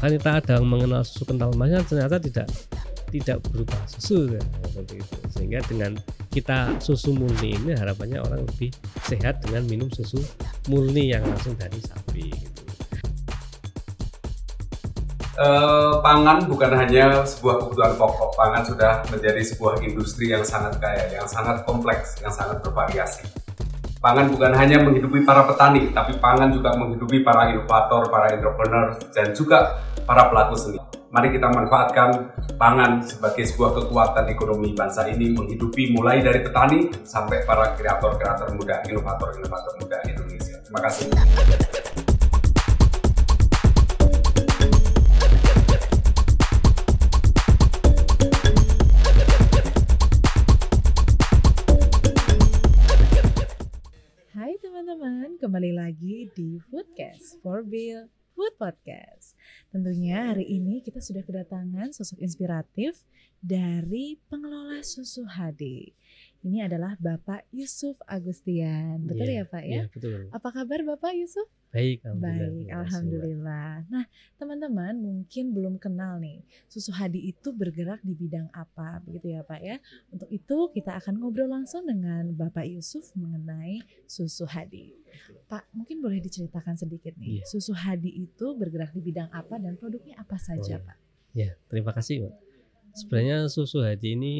bahkan kita ada yang mengenal susu kental emasnya ternyata tidak tidak berupa susu kan, seperti itu sehingga dengan kita susu murni ini harapannya orang lebih sehat dengan minum susu murni yang langsung dari sapi gitu. Eh, pangan bukan hanya sebuah kebutuhan pokok, pangan sudah menjadi sebuah industri yang sangat kaya, yang sangat kompleks, yang sangat bervariasi. Pangan bukan hanya menghidupi para petani, tapi pangan juga menghidupi para inovator, para entrepreneur, dan juga para pelaku seni. Mari kita manfaatkan pangan sebagai sebuah kekuatan ekonomi bangsa ini menghidupi mulai dari petani sampai para kreator-kreator muda, inovator-inovator muda Indonesia. Terima kasih. Kembali lagi di Foodcast for Bill Food Podcast. Tentunya hari ini kita sudah kedatangan sosok inspiratif dari pengelola susu HD. Ini adalah Bapak Yusuf Agustian. Betul Iya, ya Pak ya? Iya, betul. Apa kabar Bapak Yusuf? Baik, alhamdulillah. Baik, alhamdulillah. Nah, teman-teman mungkin belum kenal nih, susu hadi itu bergerak di bidang apa, begitu ya Pak ya. Untuk itu kita akan ngobrol langsung dengan Bapak Yusuf mengenai susu hadi. Pak, mungkin boleh diceritakan sedikit nih, Iya. susu hadi itu bergerak di bidang apa dan produknya apa saja iya. Pak? Ya, terima kasih, Mbak. Sebenarnya susu hadi ini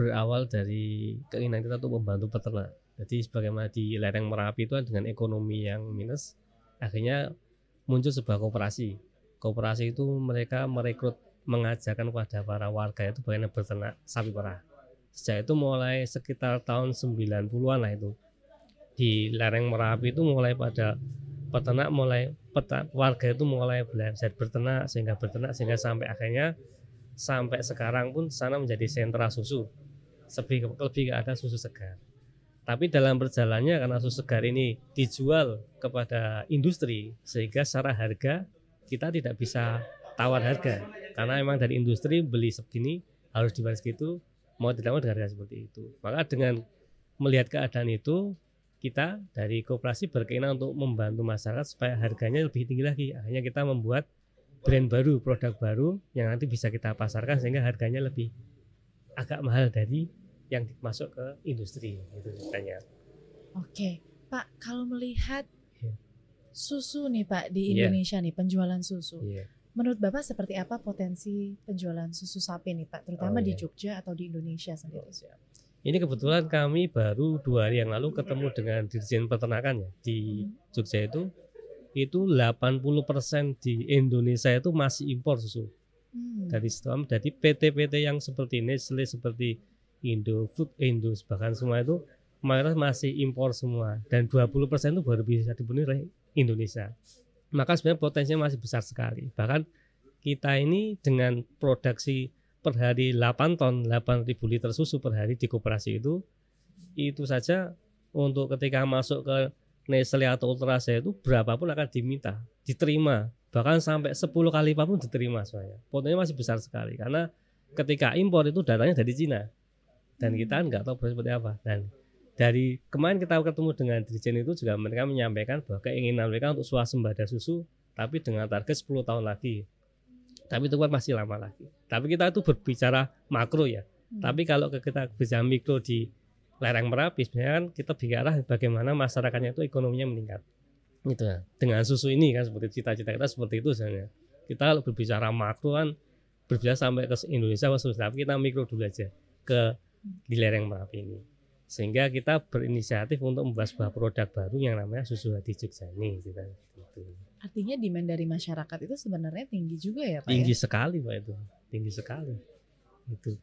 berawal dari keinginan kita untuk membantu peternak. Jadi sebagaimana di lereng Merapi itu kan dengan ekonomi yang minus, akhirnya muncul sebuah koperasi. Koperasi itu mereka merekrut mengajarkan kepada para warga itu bagaimana berternak sapi perah. Sejak itu mulai sekitar tahun 90-an lah itu. Di lereng Merapi itu mulai pada peternak mulai peta, warga itu mulai belajar berternak sehingga berternak sehingga sampai akhirnya sampai sekarang pun sana menjadi sentra susu lebih lebih ada susu segar. Tapi dalam perjalanannya karena susu segar ini dijual kepada industri sehingga secara harga kita tidak bisa tawar harga. Karena memang dari industri beli segini harus dibayar segitu mau tidak mau dengan harga seperti itu. Maka dengan melihat keadaan itu kita dari kooperasi berkeinginan untuk membantu masyarakat supaya harganya lebih tinggi lagi. Akhirnya kita membuat brand baru produk baru yang nanti bisa kita pasarkan sehingga harganya lebih agak mahal dari yang masuk ke industri itu ceritanya Oke, Pak, kalau melihat Iya. susu nih Pak di Iya. Indonesia nih penjualan susu. Iya. Menurut Bapak seperti apa potensi penjualan susu sapi nih Pak, terutama Oh, di iya. Jogja atau di Indonesia sendiri? Ini kebetulan kami baru dua hari yang lalu ketemu dengan dirjen peternakan ya di Jogja itu itu 80% di Indonesia itu masih impor susu Hmm. dari setelah dari PT-PT yang seperti Nestle seperti Indofood, Indo bahkan semua itu mayoritas masih impor semua dan 20% itu baru bisa dipenuhi oleh Indonesia. Maka sebenarnya potensinya masih besar sekali. Bahkan kita ini dengan produksi per hari 8 ton, 8.000 liter susu per hari di koperasi itu itu saja untuk ketika masuk ke Nestle atau Ultrasea itu berapapun akan diminta, diterima, bahkan sampai 10 kali lipat pun diterima semuanya. Potensinya masih besar sekali karena ketika impor itu datanya dari Cina dan kita kan nggak tahu proses seperti apa. Dan dari kemarin kita ketemu dengan Dirjen itu juga mereka menyampaikan bahwa keinginan mereka untuk swasembada susu tapi dengan target 10 tahun lagi. Tapi itu kan masih lama lagi. Tapi kita itu berbicara makro ya. Hmm. Tapi kalau kita bicara mikro di lereng Merapi sebenarnya kan kita bicara bagaimana masyarakatnya itu ekonominya meningkat. Gitu ya. Dengan susu ini kan seperti cita-cita kita seperti itu sebenarnya. Kita kalau berbicara makro kan berbicara sampai ke Indonesia tapi kita mikro dulu aja ke di lereng Merapi ini. Sehingga kita berinisiatif untuk membuat sebuah produk baru yang namanya susu hati Jogja ini gitu. Gitu. Artinya demand dari masyarakat itu sebenarnya tinggi juga ya Pak Tinggi ya? sekali Pak itu. Tinggi sekali. Itu.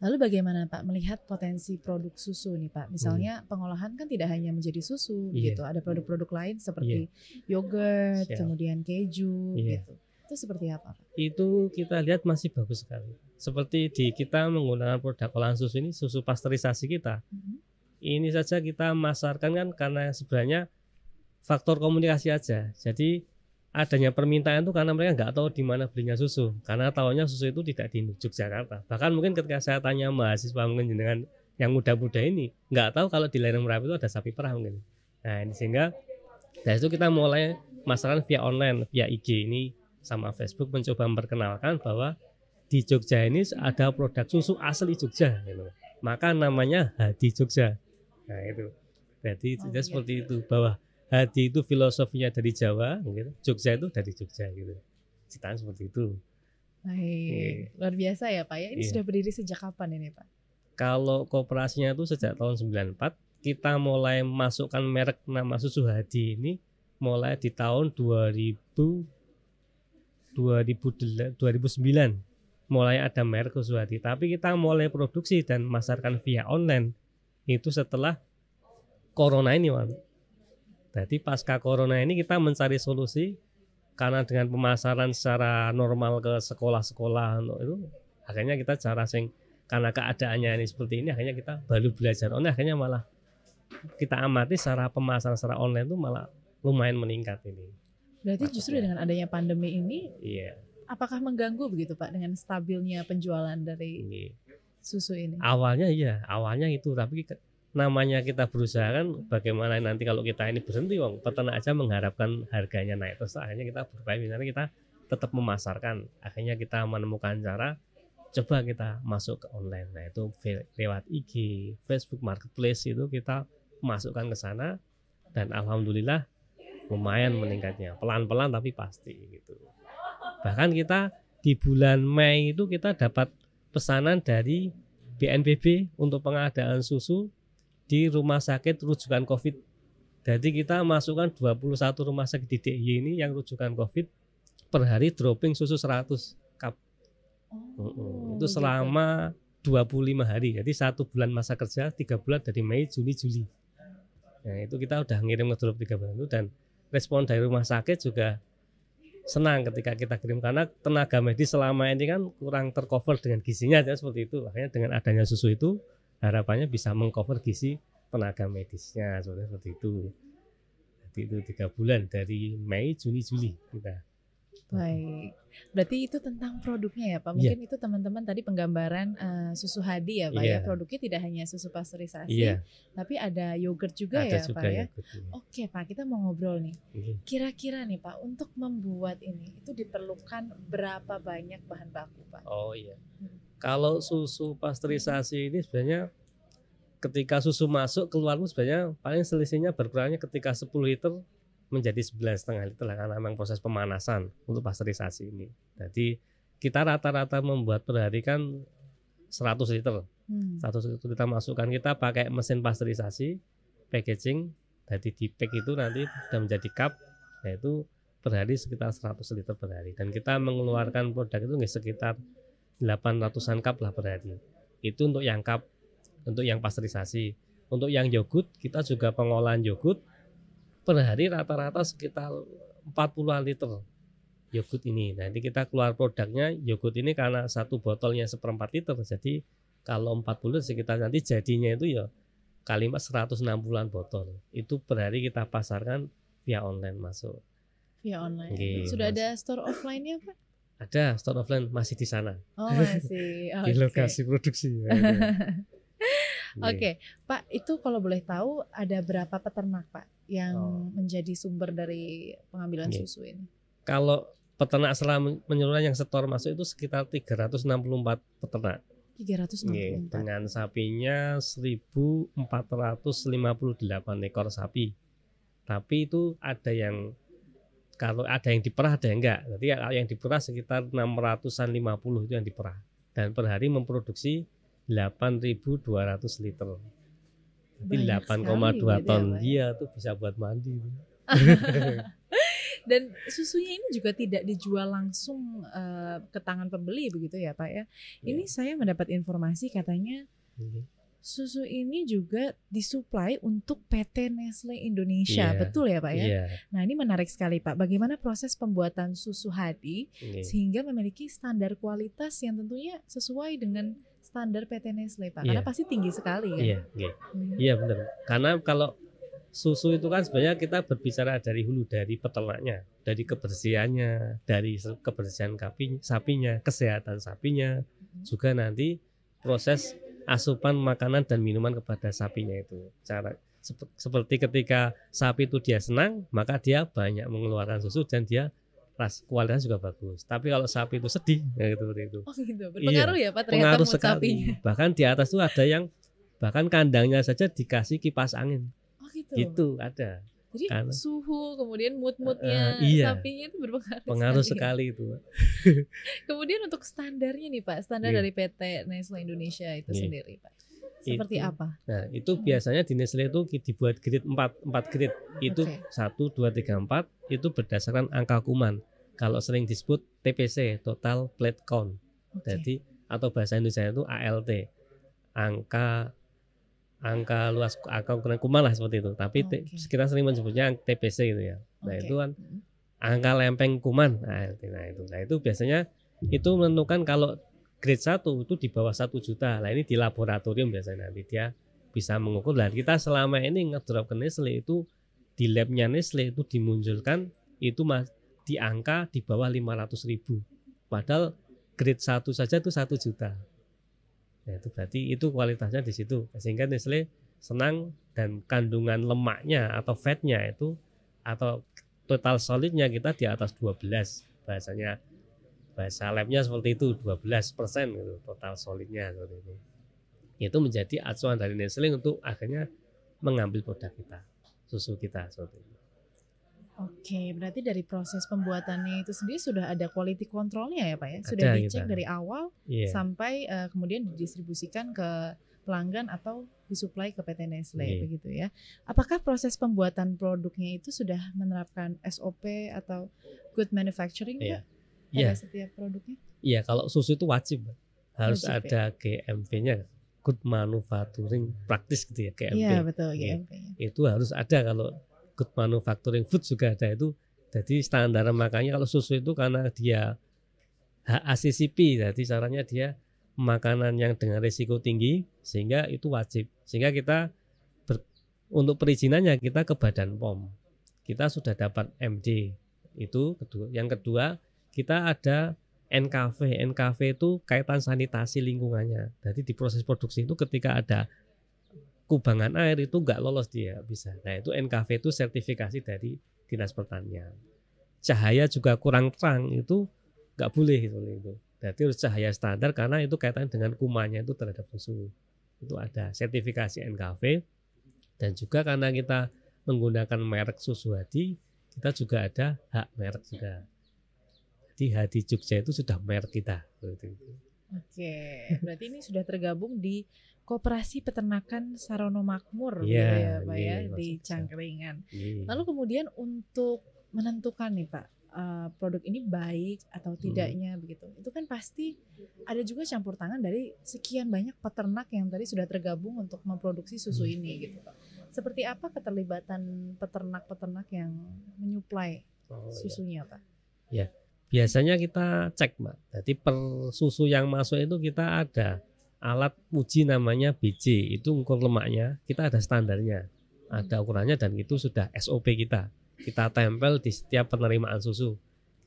Lalu bagaimana Pak melihat potensi produk susu nih Pak? Misalnya pengolahan kan tidak hanya menjadi susu Hmm. Iya. gitu, ada produk-produk lain seperti yogurt, Siap. kemudian keju Iya. gitu. Itu seperti apa itu kita lihat masih bagus sekali. Seperti di kita menggunakan produk olahan susu ini susu pasteurisasi kita. Mhm. Ini saja kita masarkan kan karena sebenarnya faktor komunikasi aja. Jadi adanya permintaan itu karena mereka nggak tahu di mana belinya susu. Karena tahunya susu itu tidak di Yogyakarta. Bahkan mungkin ketika saya tanya mahasiswa mungkin dengan yang muda-muda ini nggak tahu kalau di lereng Merapi itu ada sapi perah mungkin. Nah ini sehingga dari situ kita mulai masarkan via online, via IG ini sama Facebook mencoba memperkenalkan bahwa di Jogja ini ada produk susu asli Jogja gitu. Maka namanya Hadi Jogja. Nah, itu. Jadi Oh, iya. seperti itu bahwa Hadi itu filosofinya dari Jawa, gitu. Jogja itu dari Jogja gitu. Ceritaan seperti itu. Baik, luar biasa ya Pak ya. Ini Iya. sudah berdiri sejak kapan ini Pak? Kalau kooperasinya itu sejak tahun 94 kita mulai masukkan merek nama susu Hadi ini mulai di tahun 2000 2000 2009 mulai ada merek susu Hadi tapi kita mulai produksi dan masarkan via online itu setelah corona ini Wan. Jadi pasca corona ini kita mencari solusi karena dengan pemasaran secara normal ke sekolah-sekolah itu akhirnya kita cara sing karena keadaannya ini seperti ini akhirnya kita baru belajar online akhirnya malah kita amati secara pemasaran secara online itu malah lumayan meningkat ini. Berarti justru Maksudnya. dengan adanya pandemi ini, Iya, apakah mengganggu begitu Pak dengan stabilnya penjualan dari ini. susu ini? Awalnya iya, awalnya itu tapi namanya kita berusaha kan bagaimana nanti kalau kita ini berhenti wong peternak aja mengharapkan harganya naik terus akhirnya kita berupaya misalnya kita tetap memasarkan akhirnya kita menemukan cara coba kita masuk ke online nah itu lewat IG Facebook Marketplace itu kita masukkan ke sana dan alhamdulillah lumayan meningkatnya pelan-pelan tapi pasti gitu bahkan kita di bulan Mei itu kita dapat pesanan dari BNPB untuk pengadaan susu di rumah sakit rujukan COVID. Jadi kita masukkan 21 rumah sakit di DIY ini yang rujukan COVID per hari dropping susu 100 cup. Oh, itu gitu. selama 25 hari. Jadi satu bulan masa kerja, tiga bulan dari Mei, Juni, Juli. Nah itu kita udah ngirim ke drop tiga bulan itu dan respon dari rumah sakit juga senang ketika kita kirim karena tenaga medis selama ini kan kurang tercover dengan gizinya aja seperti itu. Akhirnya dengan adanya susu itu harapannya bisa mengcover gizi tenaga medisnya seperti, seperti itu. Jadi itu tiga bulan dari Mei, Juni, Juli kita. Baik. Berarti itu tentang produknya ya Pak. Mungkin itu teman-teman tadi penggambaran eh, susu hadi ya Pak ya. Iya. Produknya tidak hanya susu pasteurisasi, Iya, tapi ada yogurt juga ada ya juga Pak ya. yogurtnya. Oke Pak, kita mau ngobrol nih. Iya. Kira-kira nih Pak, untuk membuat ini itu diperlukan berapa banyak bahan baku Pak? Oh iya. Hmm. Kalau susu pasteurisasi ini sebenarnya ketika susu masuk keluar sebenarnya paling selisihnya berkurangnya ketika 10 liter menjadi 9,5 liter lah karena memang proses pemanasan untuk pasteurisasi ini. Jadi kita rata-rata membuat per hari kan 100 liter. Hmm. 100 liter kita masukkan kita pakai mesin pasteurisasi, packaging, jadi di pack itu nanti sudah menjadi cup, yaitu per hari sekitar 100 liter per hari. Dan kita mengeluarkan produk itu sekitar 800-an cup lah per hari. Itu untuk yang cup, untuk yang pasteurisasi. Untuk yang yogurt, kita juga pengolahan yogurt per hari rata-rata sekitar 40-an liter yogurt ini. Nanti kita keluar produknya yogurt ini karena satu botolnya seperempat liter. Jadi kalau 40 liter sekitar nanti jadinya itu ya kalimat 160-an botol. Itu per hari kita pasarkan via online masuk. Via online. Oke, Sudah Mas. ada store offline-nya Pak? Ada store offline masih di sana Oh masih. di Oke. lokasi produksi. Oke, Pak, itu kalau boleh tahu ada berapa peternak Pak yang Oh. menjadi sumber dari pengambilan Oke. susu ini? Kalau peternak selama menyeluruh yang setor masuk itu sekitar 364 peternak. 364. Nggih, dengan sapinya 1458 ekor sapi. Tapi itu ada yang kalau ada yang diperah ada yang enggak. Jadi yang diperah sekitar 600-an 50 itu yang diperah. Dan per hari memproduksi 8.200 liter. Jadi Banyak 8,2 sekali gitu ya, ton. Ya? Iya, itu bisa buat mandi. Dan susunya ini juga tidak dijual langsung eh, ke tangan pembeli begitu ya Pak ya? Ini saya mendapat informasi katanya Iya. susu ini juga disuplai untuk PT Nestle Indonesia, Iya. betul ya Pak ya? Iya. Nah ini menarik sekali Pak. Bagaimana proses pembuatan susu hadi iya. sehingga memiliki standar kualitas yang tentunya sesuai dengan standar PT Nestle Pak? Karena Iya. pasti tinggi sekali kan? Iya, iya. Hmm. Iya benar. Karena kalau susu itu kan sebenarnya kita berbicara dari hulu dari peternaknya, dari kebersihannya, dari kebersihan kapi, sapinya, kesehatan sapinya, juga nanti proses asupan makanan dan minuman kepada sapinya itu. Cara sep- seperti ketika sapi itu dia senang, maka dia banyak mengeluarkan susu dan dia ras kualitasnya juga bagus. Tapi kalau sapi itu sedih, ya gitu seperti itu. Oh gitu. Berpengaruh ya Pak ternyata Iya, Pengaruh mood sekali. sapinya. Bahkan di atas tuh ada yang bahkan kandangnya saja dikasih kipas angin. Oh gitu. Gitu ada. Jadi Karena- suhu kemudian mood-moodnya Eh, iya. sapinya itu berpengaruh. Pengaruh sekali. sekali itu. Kemudian untuk standarnya nih Pak, standar Iya. dari PT Nestle Indonesia itu Iya. sendiri Pak. Seperti Itu. apa? Nah, itu biasanya di Nestle itu dibuat grade 4, 4 grade. Itu Oke. 1 2 3 4 itu berdasarkan angka kuman. Kalau sering disebut TPC, total plate count. Oke. Jadi atau bahasa Indonesia itu ALT. Angka angka luas angka ukuran kuman lah seperti itu. Tapi Oke. kita sering menyebutnya TPC gitu ya. Nah, itu kan Mm. angka lempeng kuman. Nah, itu- nah itu. Nah, itu biasanya itu menentukan kalau grade 1 itu di bawah 1 juta. Nah, ini di laboratorium biasanya nanti dia bisa mengukur. Dan kita selama ini ngedrop ke Nestle itu di labnya Nestle itu dimunculkan itu mas di angka di bawah 500 ribu. Padahal grade 1 saja itu 1 juta. Nah, itu berarti itu kualitasnya di situ. Sehingga Nestle senang dan kandungan lemaknya atau fatnya itu atau total solidnya kita di atas 12 bahasanya bahasa labnya seperti itu 12 persen gitu total solidnya seperti itu itu menjadi acuan dari Nestle untuk akhirnya mengambil produk kita susu kita seperti itu Oke, berarti dari proses pembuatannya itu sendiri sudah ada quality controlnya ya Pak ya? Sudah Ada, dicek kita. dari awal iya sampai eh, kemudian didistribusikan ke pelanggan atau disuplai ke PT Nestle Iya. begitu ya. Apakah proses pembuatan produknya itu sudah menerapkan SOP atau good manufacturing Iya. Pak? Pada setiap produknya? iya kalau susu itu wajib harus Wajib, ya? ada GMP-nya good manufacturing practice gitu ya GMP Iya betul Iya. GMP-nya. itu harus ada kalau good manufacturing food juga ada itu. Jadi standar makanya kalau susu itu karena dia HACCP jadi caranya dia makanan yang dengan risiko tinggi sehingga itu wajib. Sehingga kita ber- untuk perizinannya kita ke Badan POM. Kita sudah dapat MD itu kedua yang kedua kita ada NKV NKV itu kaitan sanitasi lingkungannya. Jadi di proses produksi itu ketika ada kubangan air itu nggak lolos dia bisa. Nah itu NKV itu sertifikasi dari dinas pertanian. Cahaya juga kurang terang itu nggak boleh seperti itu. Jadi harus cahaya standar karena itu kaitan dengan kumannya itu terhadap susu. Itu ada sertifikasi NKV dan juga karena kita menggunakan merek susu hadi kita juga ada hak merek juga. Jadi hadi Jogja itu sudah merek kita. Itu. Oke, berarti ini sudah tergabung di Koperasi Peternakan Sarono Makmur gitu Iya, ya Pak ya iya, di. Cangkringan. Iya. Lalu kemudian untuk menentukan nih Pak eh, produk ini baik atau Hmm. tidaknya begitu. Itu kan pasti ada juga campur tangan dari sekian banyak peternak yang tadi sudah tergabung untuk memproduksi susu Hmm. ini gitu Pak. Seperti apa keterlibatan peternak-peternak yang menyuplai Oh, iya. susunya Pak? Biasanya kita cek mbak. Jadi per susu yang masuk itu kita ada alat uji namanya BJ itu ukur lemaknya kita ada standarnya. Ada ukurannya dan itu sudah SOP kita. Kita tempel di setiap penerimaan susu.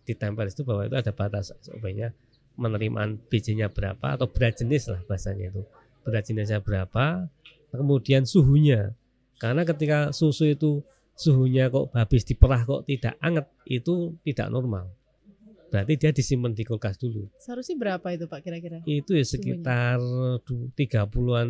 Ditempel itu bahwa itu ada batas SOP-nya penerimaan BJ-nya berapa atau berat jenis lah bahasanya itu. Berat jenisnya berapa kemudian suhunya. Karena ketika susu itu suhunya kok habis diperah kok tidak anget itu tidak normal berarti dia disimpan di kulkas dulu. Seharusnya berapa itu Pak kira-kira? itu ya sekitar du- 30-an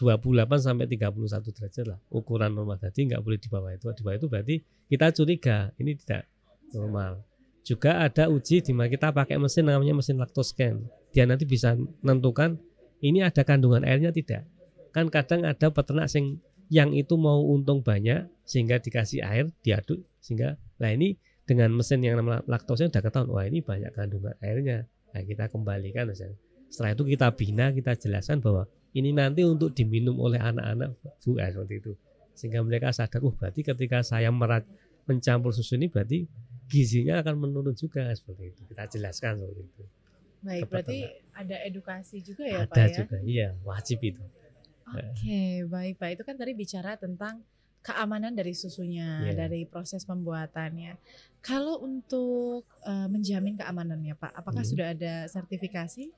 28 sampai 31 derajat lah ukuran normal. Jadi nggak boleh di bawah itu. Di bawah itu berarti kita curiga ini tidak normal. Juga ada uji di mana kita pakai mesin namanya mesin laktoscan dia nanti bisa menentukan ini ada kandungan airnya tidak. Kan kadang ada peternak sing yang itu mau untung banyak sehingga dikasih air diaduk sehingga nah ini dengan mesin yang namanya laktosnya udah ketahuan wah ini banyak kandungan airnya. Nah kita kembalikan misalnya setelah itu kita bina kita jelaskan bahwa ini nanti untuk diminum oleh anak-anak bu ah, seperti itu. Sehingga mereka sadar oh berarti ketika saya merat mencampur susu ini berarti gizinya akan menurun juga seperti itu. Kita jelaskan seperti itu. Baik, ke berarti ada edukasi juga ya Pak ada ya? juga iya wajib itu. Oke, baik Pak. Itu kan tadi bicara tentang keamanan dari susunya, Iya. dari proses pembuatannya. Kalau untuk eh, menjamin keamanannya Pak, apakah Hmm. sudah ada sertifikasi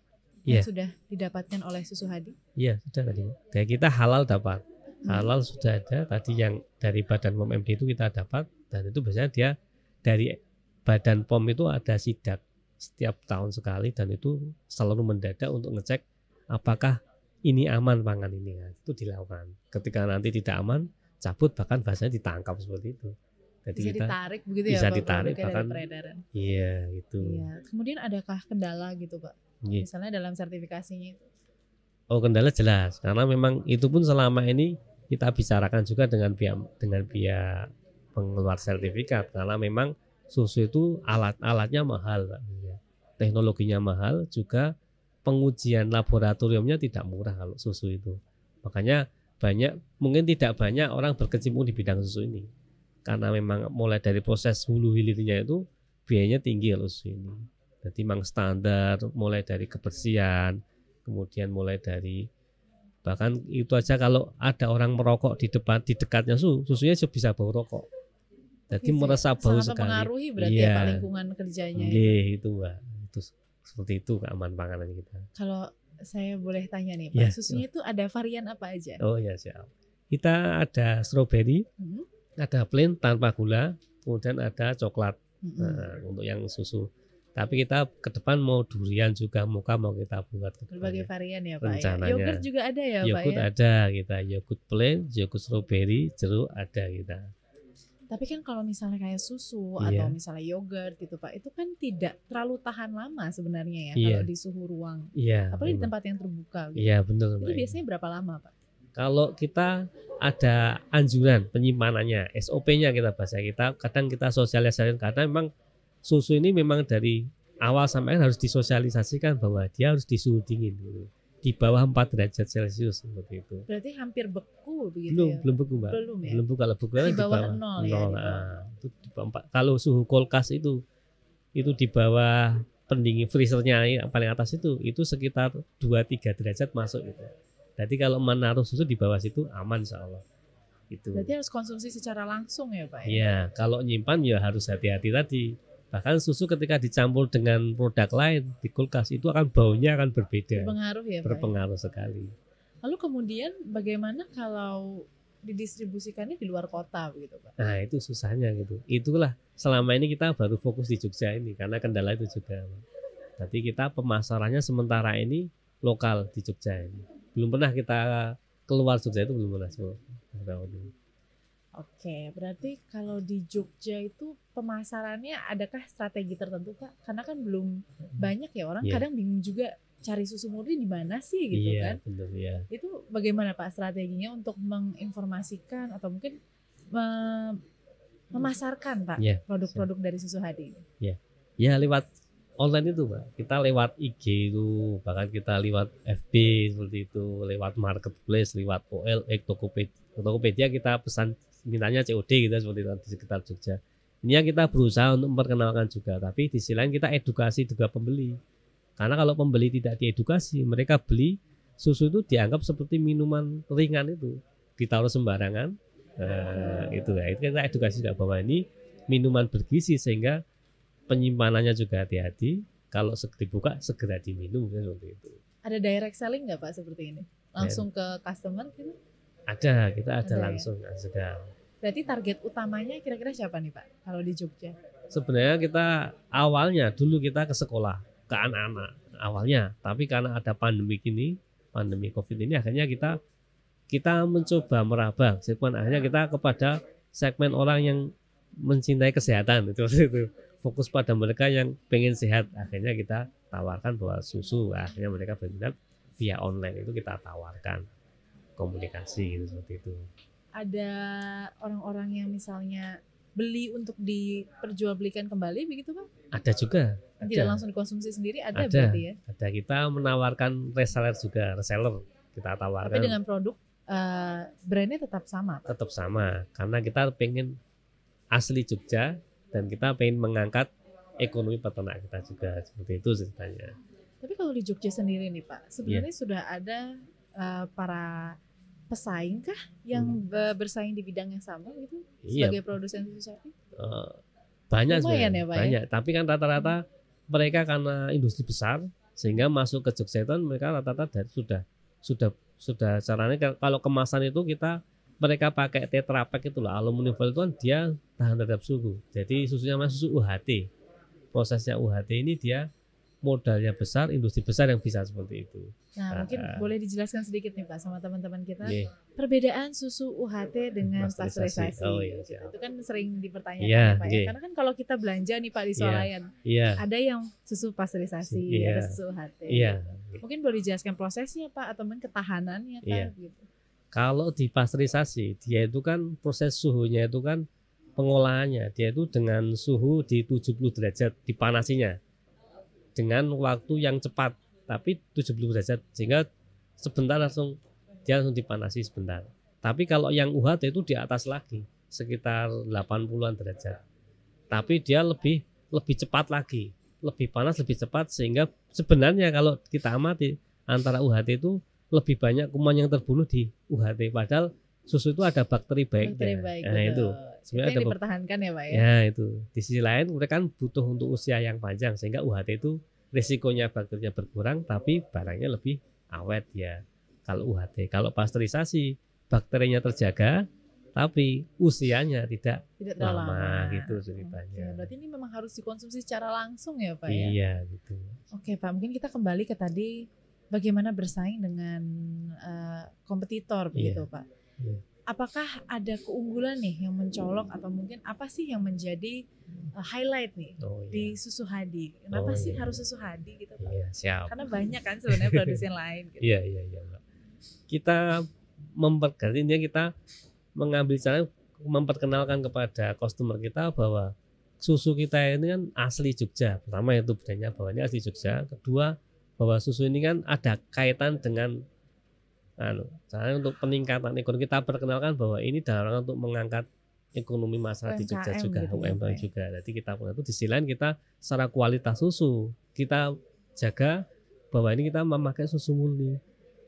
Iya. yang sudah didapatkan oleh Susu Hadi? iya sudah tadi dari kita halal dapat Hmm. halal sudah ada tadi yang dari badan POM MD itu kita dapat dan itu biasanya dia dari Badan POM itu ada sidak setiap tahun sekali dan itu selalu mendadak untuk ngecek apakah ini aman pangan ini Nah, itu dilakukan. Ketika nanti tidak aman, cabut bahkan bahasanya ditangkap seperti itu. Jadi bisa kita ditarik begitu bisa ya Pak, ditarik, bahkan- peredaran. iya itu. Iya. Kemudian adakah kendala gitu Pak? Iya. Misalnya dalam sertifikasinya itu. Oh kendala jelas karena memang itu pun selama ini kita bicarakan juga dengan pihak dengan pihak pengeluar sertifikat karena memang susu itu alat-alatnya mahal Pak. teknologinya mahal juga pengujian laboratoriumnya tidak murah kalau susu itu makanya banyak mungkin tidak banyak orang berkecimpung di bidang susu ini karena memang mulai dari proses hulu hilirnya itu biayanya tinggi kalau susu ini jadi memang standar mulai dari kebersihan kemudian mulai dari bahkan itu aja kalau ada orang merokok di depan di dekatnya susu susunya bisa bau rokok jadi Iya sih, merasa bau sangat sekali mempengaruhi berarti Iya. ya Pak lingkungan kerjanya. ya. Iya itu mbak itu seperti itu keaman panganan kita Kalau saya boleh tanya nih Pak, Iya, susunya itu ada varian apa aja? oh ya siap kita ada strawberry Hmm? ada plain tanpa gula kemudian ada coklat Mm-mm. Nah, untuk yang susu tapi kita ke depan mau durian juga muka mau kita buat Berbagai varian ya Pak ya. rencananya. Yogurt juga ada ya Pak yogurt ya. ada kita yogurt plain yogurt strawberry jeruk ada kita Tapi kan kalau misalnya kayak susu Iya. atau misalnya yogurt gitu Pak, itu kan tidak terlalu tahan lama sebenarnya ya Iya. kalau di suhu ruang. iya Apalagi di memang. tempat yang terbuka gitu. iya benar Itu Mbak. biasanya berapa lama Pak? kalau kita ada anjuran penyimpanannya SOP-nya kita baca kita kadang kita sosialisasikan karena memang susu ini memang dari awal sampai akhir harus disosialisasikan bahwa dia harus di suhu dingin gitu. di bawah 4 derajat celcius seperti itu Berarti hampir beku begitu belum ya. belum beku mbak Belum ya? belum beku kalau beku kan Di bawah nol ya, di bawah nah, itu di bawah kalau suhu kulkas itu itu di bawah pendingin freezernya yang paling atas itu itu sekitar 2-3 derajat masuk gitu jadi kalau menaruh susu di bawah situ aman insya Allah itu Berarti harus konsumsi secara langsung ya Pak ya? Iya, kalau nyimpan ya harus hati-hati tadi. Bahkan susu ketika dicampur dengan produk lain di kulkas itu akan baunya akan berbeda, Berpengaruh ya Pak ya? berpengaruh sekali. Lalu kemudian bagaimana kalau didistribusikannya di luar kota begitu Pak? Nah itu susahnya gitu. Itulah selama ini kita baru fokus di Jogja ini karena kendala itu juga. Jadi kita pemasarannya sementara ini lokal di Jogja ini. Belum pernah kita keluar Jogja itu belum pernah. Oke, berarti kalau di Jogja itu pemasarannya adakah strategi tertentu Pak? Karena kan belum banyak ya orang Iya. kadang bingung juga cari susu murni di mana sih gitu kan? Iya, benar ya. Itu bagaimana Pak strateginya untuk menginformasikan atau mungkin me- memasarkan Pak Iya, produk-produk dari susu hadi ini? ya lewat online itu pak kita lewat IG itu bahkan kita lewat FB seperti itu lewat marketplace lewat OLX Tokopedia Tokopedia kita pesan mintanya COD gitu seperti itu di sekitar Jogja ini yang kita berusaha untuk memperkenalkan juga tapi di sisi lain kita edukasi juga pembeli karena kalau pembeli tidak diedukasi mereka beli susu itu dianggap seperti minuman ringan itu ditaruh sembarangan Nah, itu ya itu kita edukasi juga bahwa ini minuman bergizi sehingga penyimpanannya juga hati-hati kalau seg- dibuka segera diminum seperti itu Ada direct selling nggak Pak seperti ini? Langsung ke customer gitu? ada kita ada, Ada ya? langsung nah, sudah Berarti target utamanya kira-kira siapa nih Pak kalau di Jogja? sebenarnya kita awalnya dulu kita ke sekolah ke anak-anak. Awalnya tapi karena ada pandemi ini pandemi covid ini akhirnya kita kita mencoba meraba. Segmen akhirnya kita kepada segmen orang yang mencintai kesehatan itu itu. Fokus pada mereka yang pengen sehat. Akhirnya kita tawarkan bahwa susu akhirnya mereka berminat via online itu kita tawarkan. Komunikasi gitu seperti itu. Ada orang-orang yang misalnya beli untuk diperjualbelikan kembali begitu Pak? ada juga Yang Tidak ada. langsung dikonsumsi sendiri ada, Ada. berarti ya? ada kita menawarkan reseller juga reseller kita Tapi tawarkan dengan produk eh, brandnya tetap sama Pak? tetap sama karena kita pengen asli Jogja dan kita pengen mengangkat ekonomi peternak kita juga seperti itu ceritanya Tapi kalau di Jogja sendiri nih Pak, sebenarnya Iya. sudah ada eh, para pesaing kah yang be- bersaing di bidang yang sama gitu Hmm. iya sebagai produsen susu sapi? eh, banyak Lumayan sebenarnya ya, Pak, ya? banyak tapi kan rata-rata mereka karena industri besar sehingga masuk ke Jogja itu mereka rata-rata dari sudah sudah sudah caranya kalau kemasan itu kita mereka pakai Tetra Pak itu lah aluminium foil itu kan dia tahan terhadap suhu. Jadi susunya masih susu UHT. Prosesnya UHT ini dia modalnya besar, industri besar yang bisa seperti itu. Nah, mungkin Ah. boleh dijelaskan sedikit nih Pak sama teman-teman kita Iya. perbedaan susu UHT dengan Pasteurisasi. Oh, iya, gitu. siap. Itu kan sering dipertanyakan Iya, ya Pak ya. iya. Karena kan kalau kita belanja nih Pak di Iya. swalayan, Iya, ada yang susu pasteurisasi, Iya. ada susu UHT. iya. Mungkin boleh dijelaskan prosesnya Pak atau mungkin ketahanannya Pak Iya. gitu. Kalau di pasteurisasi, dia itu kan proses suhunya itu kan pengolahannya, dia itu dengan suhu di 70 derajat dipanasinya dengan waktu yang cepat, tapi 70 derajat sehingga sebentar langsung dia langsung dipanasi sebentar. Tapi kalau yang UHT itu di atas lagi, sekitar 80-an derajat. Tapi dia lebih lebih cepat lagi, lebih panas, lebih cepat sehingga sebenarnya kalau kita amati antara UHT itu lebih banyak kuman yang terbunuh di UHT padahal susu itu ada bakteri baiknya. Bakteri baik. Nah, betul. itu. Sebenarnya ada dipertahankan ya Pak ya. Ya itu. Di sisi lain mereka kan butuh untuk usia yang panjang sehingga UHT itu risikonya bakterinya berkurang tapi barangnya lebih awet ya. Kalau UHT, kalau pasteurisasi bakterinya terjaga tapi usianya tidak Tidak lama, lama. gitu Oke, ceritanya. berarti ini memang harus dikonsumsi secara langsung ya Pak ya. Iya gitu. Oke Pak, mungkin kita kembali ke tadi bagaimana bersaing dengan eh, kompetitor begitu Pak. Iya. Apakah ada keunggulan nih yang mencolok atau mungkin apa sih yang menjadi eh, highlight nih Oh di iya. susu Hadi? Kenapa Oh, sih iya. harus susu Hadi gitu Pak? Iya, siap. Karena banyak kan sebenarnya produsen lain gitu. Iya iya iya. Mbak. Kita memperkenalkan kita mengambil cara memperkenalkan kepada customer kita bahwa susu kita ini kan asli Jogja. Pertama itu bedanya bahwa ini asli Jogja. Kedua bahwa susu ini kan ada kaitan dengan anu, caranya untuk peningkatan ekonomi kita perkenalkan bahwa ini dalam untuk mengangkat ekonomi masyarakat di Jogja juga, gitu ya, UMKM ya? juga. Jadi kita punya itu di sisi lain kita secara kualitas susu kita jaga bahwa ini kita memakai susu murni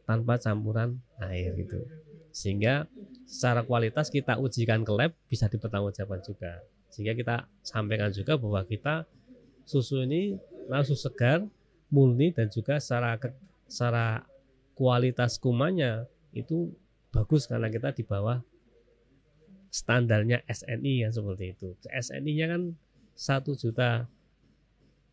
tanpa campuran air gitu. Sehingga secara kualitas kita ujikan ke lab bisa dipertanggungjawabkan juga. Sehingga kita sampaikan juga bahwa kita susu ini langsung segar, murni dan juga secara secara kualitas kumannya itu bagus karena kita di bawah standarnya SNI yang seperti itu. SNI-nya kan satu juta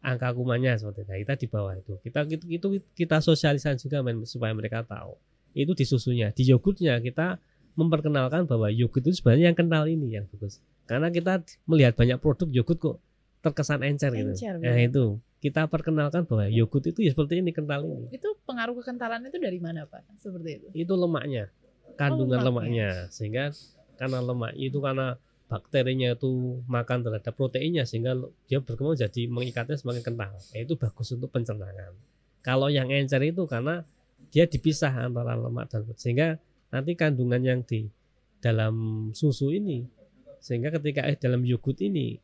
angka kumannya seperti itu. Nah, kita di bawah itu. Kita itu, itu kita sosialisasi juga men, supaya mereka tahu. Itu di susunya, di yogurtnya kita memperkenalkan bahwa yogurt itu sebenarnya yang kental ini yang bagus. Karena kita melihat banyak produk yogurt kok terkesan encer gitu. Encer, Nah, benar. itu kita perkenalkan bahwa yogurt itu ya seperti ini kental ini. Itu pengaruh kekentalan itu dari mana Pak? Seperti itu. Itu lemaknya, kandungan lemaknya. lemaknya. Sehingga karena lemak itu karena bakterinya itu makan terhadap proteinnya sehingga dia berkembang jadi mengikatnya semakin kental. Nah, itu bagus untuk pencernaan. Kalau yang encer itu karena dia dipisah antara lemak dan sehingga nanti kandungan yang di dalam susu ini sehingga ketika eh dalam yogurt ini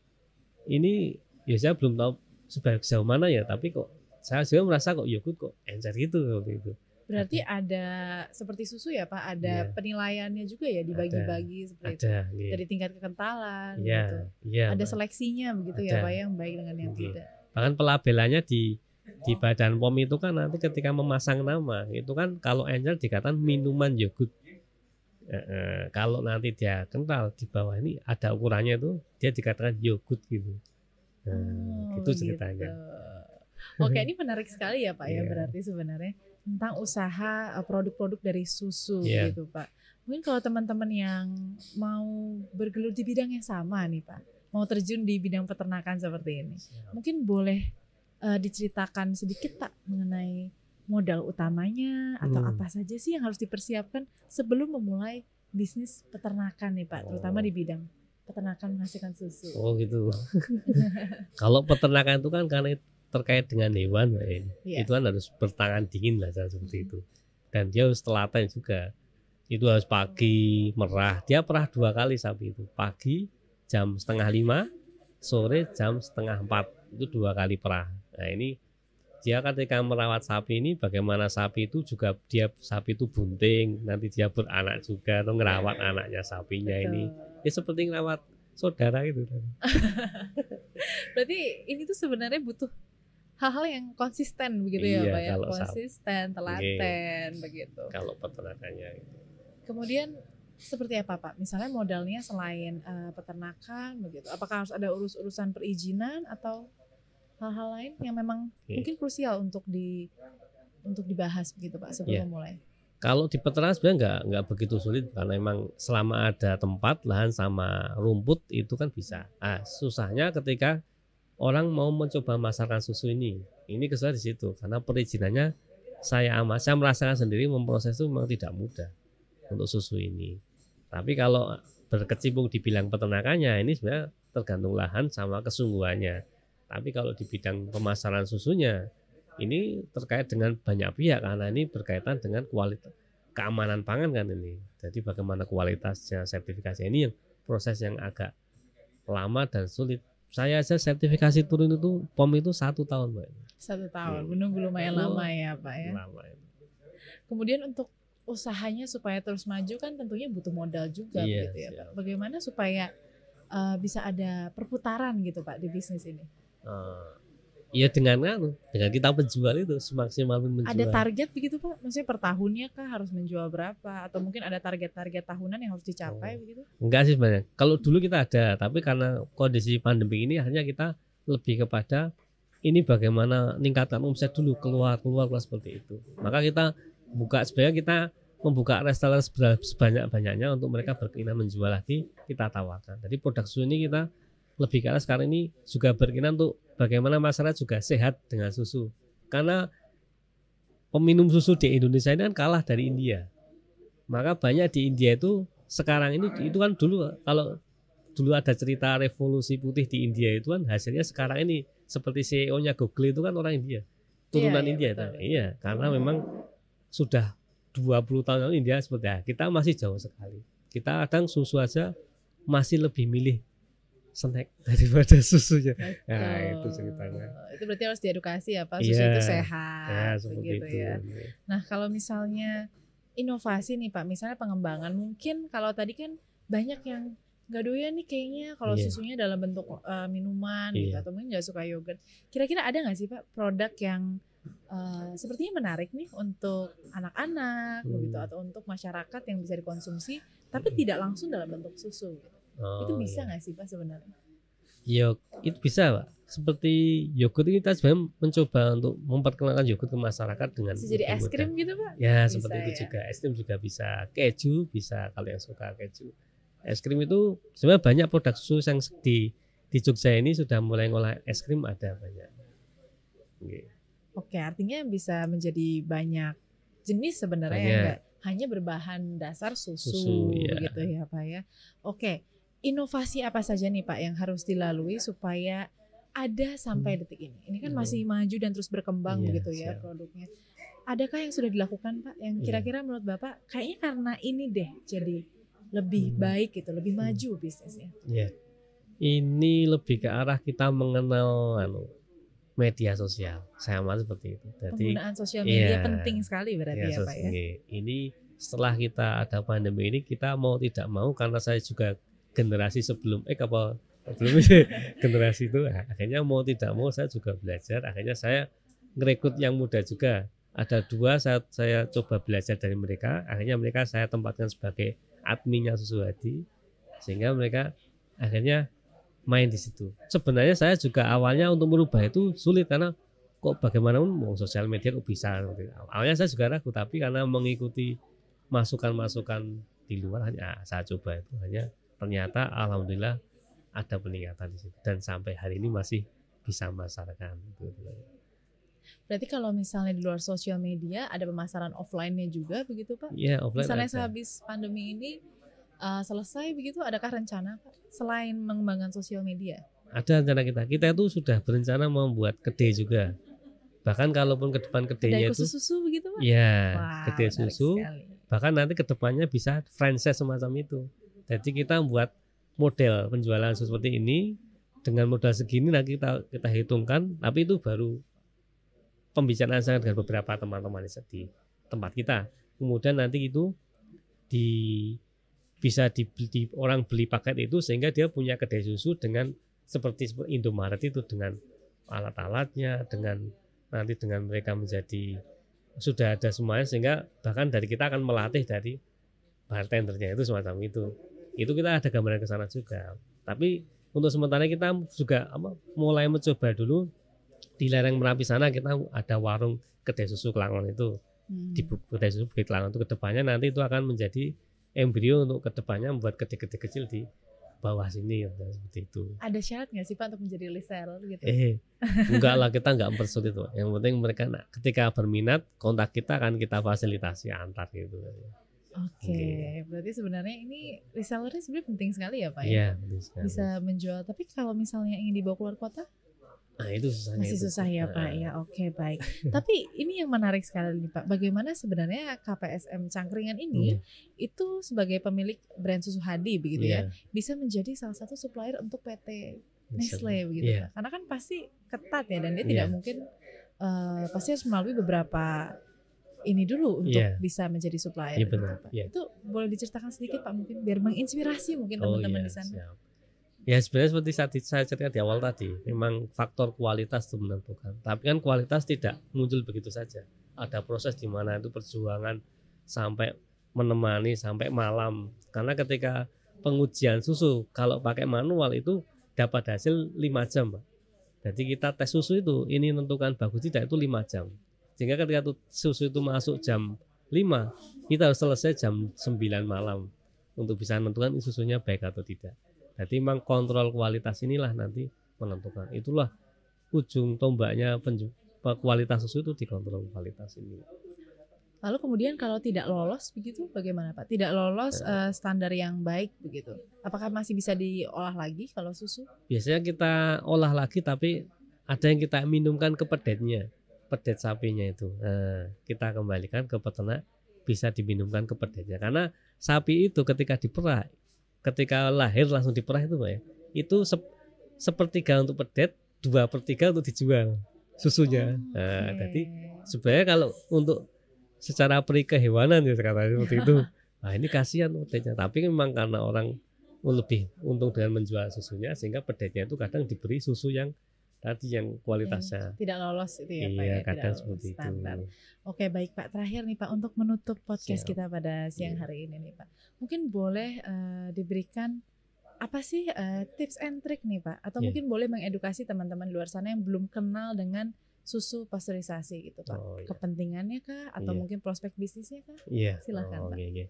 ini ya saya belum tahu sejauh mana ya tapi kok saya juga merasa kok yogurt kok encer gitu seperti itu. Berarti ada seperti susu ya Pak, ada Iya. penilaiannya juga ya dibagi-bagi seperti itu. Ada, iya. Dari tingkat kekentalan Iya, gitu. iya. ada seleksinya begitu ya. Pak yang baik dengan yang Iya. tidak. bahkan pelabelannya di di badan pom itu kan nanti ketika memasang nama itu kan kalau angel dikatakan minuman yogurt Eh, eh, kalau nanti dia kental di bawah ini ada ukurannya itu dia dikatakan yogurt gitu nah, Oh, gitu ceritanya Oke, ini menarik sekali ya Pak ya Iya. berarti sebenarnya tentang usaha uh, produk-produk dari susu Iya. gitu Pak. Mungkin kalau teman-teman yang mau bergelut di bidang yang sama nih Pak, mau terjun di bidang peternakan seperti ini, mungkin boleh uh, diceritakan sedikit Pak mengenai modal utamanya atau Hmm. apa saja sih yang harus dipersiapkan sebelum memulai bisnis peternakan nih Pak, terutama Oh. di bidang peternakan menghasilkan susu. oh gitu. Kalau peternakan itu kan karena terkait dengan hewan Mbak. Iya. itu kan harus bertangan dingin lah saya seperti itu. Dan dia harus telaten juga. Itu harus pagi merah. Dia perah dua kali sapi itu. Pagi jam setengah lima sore jam setengah empat. Itu dua kali perah. Nah ini dia ketika merawat sapi ini bagaimana sapi itu juga dia sapi itu bunting nanti dia beranak juga atau ngerawat anaknya sapinya ini Betul. ya seperti ngerawat saudara gitu Berarti ini tuh sebenarnya butuh hal-hal yang konsisten begitu ya Iya, Pak ya. kalau sap- Konsisten, telaten begitu. kalau peternakannya Kemudian seperti apa Pak? Misalnya modalnya selain uh, peternakan begitu, apakah harus ada urus-urusan perizinan atau hal-hal lain yang memang okay. mungkin krusial untuk di untuk dibahas begitu Pak sebelum yeah. mulai? Kalau di peternak sebenarnya nggak nggak begitu sulit karena memang selama ada tempat lahan sama rumput itu kan bisa. Ah susahnya ketika orang mau mencoba masarkan susu ini, ini kesulitan di situ karena perizinannya saya amat saya merasakan sendiri memproses itu memang tidak mudah untuk susu ini. Tapi kalau berkecimpung di bidang peternakannya ini sebenarnya tergantung lahan sama kesungguhannya. Tapi kalau di bidang pemasaran susunya ini terkait dengan banyak pihak karena ini berkaitan dengan kualitas keamanan pangan kan ini. Jadi bagaimana kualitasnya sertifikasi ini yang proses yang agak lama dan sulit. Saya aja sertifikasi turun itu pom itu satu tahun mbak. Satu tahun, hmm. menunggu lumayan lama ya pak ya. Lama. Ya. Kemudian untuk usahanya supaya terus maju kan tentunya butuh modal juga yes, gitu ya pak. Bagaimana supaya uh, bisa ada perputaran gitu pak di bisnis ini? Uh, Iya dengan kan, dengan kita menjual itu semaksimal menjual. Ada target begitu pak? Maksudnya per tahunnya kah harus menjual berapa? Atau mungkin ada target-target tahunan yang harus dicapai oh. begitu? Enggak sih sebenarnya. Kalau dulu kita ada, tapi karena kondisi pandemi ini akhirnya kita lebih kepada ini bagaimana meningkatkan omset dulu keluar keluar keluar seperti itu. Maka kita buka sebenarnya kita membuka restoran sebanyak banyaknya untuk mereka berkeinginan menjual lagi kita tawarkan. Jadi produk susu ini kita lebih karena sekarang ini juga berkeinginan untuk bagaimana masyarakat juga sehat dengan susu. Karena peminum susu di Indonesia ini kan kalah dari India. Maka banyak di India itu sekarang ini itu kan dulu kalau dulu ada cerita revolusi putih di India itu kan hasilnya sekarang ini seperti CEO-nya Google itu kan orang India. Turunan iya, India iya, Iya, karena memang sudah 20 tahun lalu India seperti ya, kita masih jauh sekali. Kita kadang susu aja masih lebih milih snack daripada susunya. Betul. Nah, itu ceritanya. Itu berarti harus diedukasi ya, Pak. Susu yeah. itu sehat. Ya, seperti itu. ya. Nah, kalau misalnya inovasi nih, Pak, misalnya pengembangan mungkin kalau tadi kan banyak yang nggak doyan nih kayaknya kalau yeah. susunya dalam bentuk uh, minuman yeah. gitu atau mungkin nggak suka yogurt. Kira-kira ada nggak sih Pak produk yang uh, sepertinya menarik nih untuk anak-anak hmm. begitu atau untuk masyarakat yang bisa dikonsumsi tapi hmm. tidak langsung dalam bentuk susu. Gitu. Oh, itu bisa iya. nggak iya. sih pak sebenarnya? Ya itu bisa pak. Seperti yogurt ini kita sebenarnya mencoba untuk memperkenalkan yogurt ke masyarakat dengan bisa jadi es krim gitu pak? Ya bisa, seperti itu ya? juga. Es krim juga bisa. Keju bisa kalau yang suka keju. Es krim itu sebenarnya banyak produk susu yang di di Jogja ini sudah mulai ngolah es krim ada banyak. Okay. Oke, artinya bisa menjadi banyak jenis sebenarnya ya, enggak hanya berbahan dasar susu, susu ya. begitu ya Pak ya. Oke, inovasi apa saja nih Pak yang harus dilalui supaya ada sampai hmm. detik ini? Ini kan hmm. masih maju dan terus berkembang yeah, begitu ya siap. produknya. Adakah yang sudah dilakukan Pak yang iya. kira-kira menurut Bapak kayaknya karena ini deh jadi lebih hmm. baik gitu, lebih hmm. maju bisnisnya? Iya. Yeah. Ini lebih ke arah kita mengenal anu, media sosial sama seperti itu. Jadi penggunaan sosial media iya, penting sekali berarti ya Pak ya. Ini setelah kita ada pandemi ini kita mau tidak mau karena saya juga generasi sebelum eh apa belum generasi itu. Akhirnya mau tidak mau saya juga belajar. Akhirnya saya ngerekrut yang muda juga. Ada dua saat saya coba belajar dari mereka. Akhirnya mereka saya tempatkan sebagai adminnya Susu Hadi. Sehingga mereka akhirnya main di situ. Sebenarnya saya juga awalnya untuk merubah itu sulit karena kok bagaimanapun mau sosial media kok bisa. Awalnya saya juga ragu tapi karena mengikuti masukan-masukan di luar hanya saya coba itu hanya ternyata alhamdulillah ada peningkatan di situ dan sampai hari ini masih bisa memasarkan. Berarti kalau misalnya di luar sosial media ada pemasaran offline-nya juga begitu Pak? Iya, offline Misalnya ada. sehabis pandemi ini uh, selesai begitu, adakah rencana Pak selain mengembangkan sosial media? Ada rencana kita. Kita itu sudah berencana membuat kedai juga. Bahkan kalaupun ke depan kedainya kedai itu susu begitu Pak? Iya, kedai susu. Sekali. Bahkan nanti ke depannya bisa franchise semacam itu. Jadi kita membuat model penjualan seperti ini. Dengan modal segini nanti kita kita hitungkan, tapi itu baru pembicaraan saya dengan beberapa teman-teman di tempat kita. Kemudian nanti itu di bisa dibeli orang beli paket itu sehingga dia punya kedai susu dengan seperti Indomaret itu dengan alat-alatnya dengan nanti dengan mereka menjadi sudah ada semuanya sehingga bahkan dari kita akan melatih dari bartendernya itu semacam itu itu kita ada gambaran ke sana juga tapi untuk sementara kita juga apa mulai mencoba dulu di lereng Merapi sana kita ada warung kedai susu Kelangon itu Hmm. di kedai susu Bukit Kelangon itu ke depannya nanti itu akan menjadi embrio untuk ke depannya membuat kedai-kedai kecil di bawah sini ya, seperti itu Ada syarat nggak sih Pak untuk menjadi reseller gitu? eh enggak lah kita enggak mempersulit Pak. yang penting mereka ketika berminat kontak kita akan kita fasilitasi antar gitu Oke, berarti sebenarnya ini resellernya sebenarnya penting sekali ya Pak ya? iya sekali. Bisa menjual. Tapi kalau misalnya ingin dibawa keluar kota nah itu susahnya masih itu. susah ya Nah, Pak ya. Oke baik. Tapi ini yang menarik sekali nih Pak. Bagaimana sebenarnya KPSM Cangkringan ini Iya, itu sebagai pemilik brand susu Hadi begitu ya, iya, bisa menjadi salah satu supplier untuk PT. Nestle begitu Iya. Pak. Karena kan pasti ketat ya dan dia Iya. tidak mungkin eh, pasti harus melalui beberapa ini dulu untuk Iya. bisa menjadi supplier. Iya, gitu, benar. Pak. Iya. Itu boleh diceritakan sedikit Pak mungkin biar menginspirasi mungkin teman-teman iya, di sana. siap. Ya sebenarnya seperti saya cerita di awal tadi, memang faktor kualitas itu menentukan. Tapi kan kualitas tidak muncul begitu saja. Ada proses di mana itu perjuangan sampai menemani sampai malam. Karena ketika pengujian susu kalau pakai manual itu dapat hasil 5 jam. Pak. Jadi kita tes susu itu ini menentukan bagus tidak itu 5 jam. Sehingga ketika susu itu masuk jam 5, kita harus selesai jam 9 malam untuk bisa menentukan susunya baik atau tidak. Jadi memang kontrol kualitas inilah nanti menentukan. Itulah ujung tombaknya kualitas susu itu dikontrol kualitas ini. Lalu kemudian kalau tidak lolos begitu bagaimana Pak? Tidak lolos eh, standar yang baik begitu. Apakah masih bisa diolah lagi kalau susu? Biasanya kita olah lagi tapi ada yang kita minumkan ke pedetnya, pedet sapinya itu. Nah, kita kembalikan ke peternak bisa diminumkan ke pedetnya. Karena sapi itu ketika diperah, ketika lahir langsung diperah itu Pak ya, itu sep- sepertiga untuk pedet, dua per tiga untuk dijual susunya. Nah, Oke. jadi sebenarnya kalau untuk secara peri kehewanan ya katanya seperti itu nah ini kasihan pedetnya tapi memang karena orang lebih untung dengan menjual susunya sehingga pedetnya itu kadang diberi susu yang tadi yang kualitasnya Tidak lolos itu ya Pak iya ya? kadang Tidak seperti standar. itu Oke baik Pak, terakhir nih Pak untuk menutup podcast Siap. kita pada siang Iya. hari ini nih Pak. Mungkin boleh eh, diberikan apa sih eh, tips and trick nih Pak? Atau Iya. mungkin boleh mengedukasi teman-teman luar sana yang belum kenal dengan susu pasteurisasi gitu Pak. oh, iya. Kepentingannya kah? Atau Iya. mungkin prospek bisnisnya kah? Iya. Silakan, Oh, Pak. oke, oke.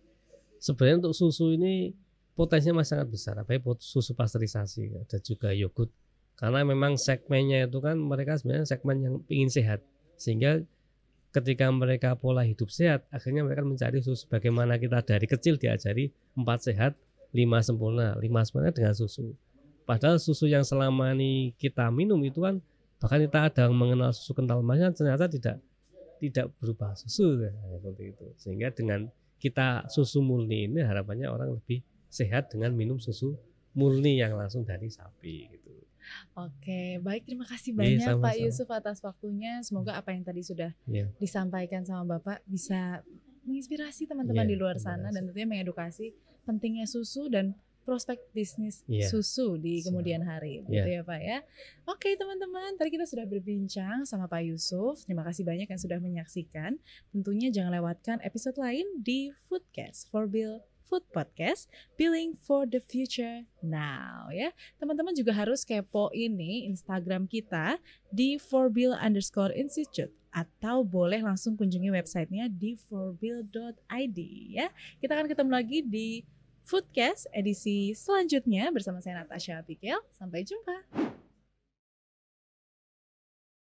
Sebenarnya untuk susu ini potensinya masih sangat besar. Apalagi pot- susu pasteurisasi ada juga yogurt. Karena memang segmennya itu kan mereka sebenarnya segmen yang ingin sehat. Sehingga ketika mereka pola hidup sehat, akhirnya mereka mencari susu. Bagaimana kita dari kecil diajari empat sehat, lima sempurna, lima sempurna dengan susu. Padahal susu yang selama ini kita minum itu kan bahkan kita ada yang mengenal susu kental manis ternyata tidak tidak berubah susu ya, seperti itu. Sehingga dengan kita susu murni ini harapannya orang lebih sehat dengan minum susu murni yang langsung dari sapi gitu. Oke, baik terima kasih Iya, banyak Pak sama-sama. Yusuf atas waktunya. Semoga apa yang tadi sudah Iya. disampaikan sama Bapak bisa menginspirasi teman-teman Iya, di luar sana dan tentunya mengedukasi pentingnya susu dan prospek bisnis Iya. susu di kemudian hari, Iya. gitu ya Pak ya. Oke teman-teman, tadi kita sudah berbincang sama Pak Yusuf. Terima kasih banyak yang sudah menyaksikan. Tentunya jangan lewatkan episode lain di Foodcast for Bill Food Podcast, Billing for the Future Now ya. Teman-teman juga harus kepo ini Instagram kita di forbill underscore institute atau boleh langsung kunjungi websitenya di forbill.id ya. Kita akan ketemu lagi di Foodcast edisi selanjutnya bersama saya Natasha Abigail. Sampai jumpa.